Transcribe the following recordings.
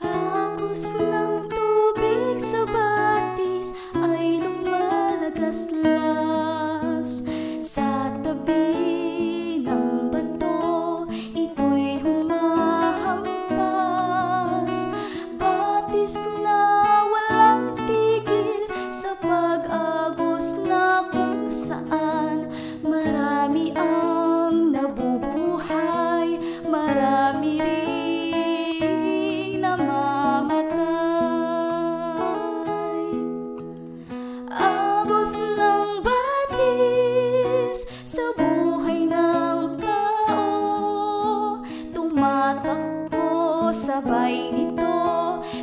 Agos sabay nito.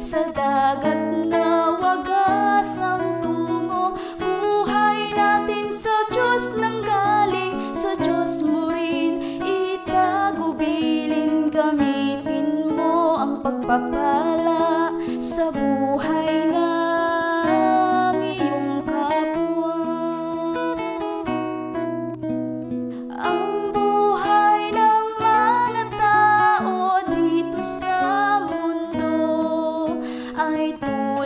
Sa dagat na wagas ang tungo Buhay natin sa Diyos nang galing, sa Diyos mo rin itagubilin. Gamitin mo ang pagpapala sa buhay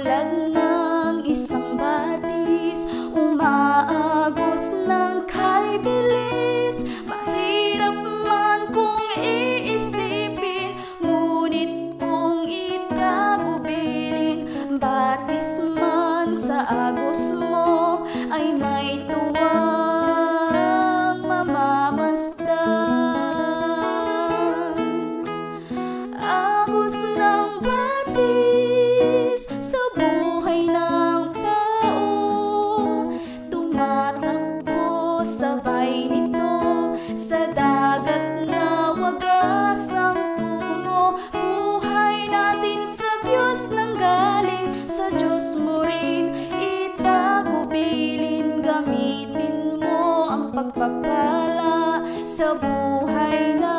tulad ng isang batis umaagos ng kay bilis. Mahirap man kung iisipin ngunit kung itagubilin batis man sa agos mo ay may tuwang pagpapala sa buhay ng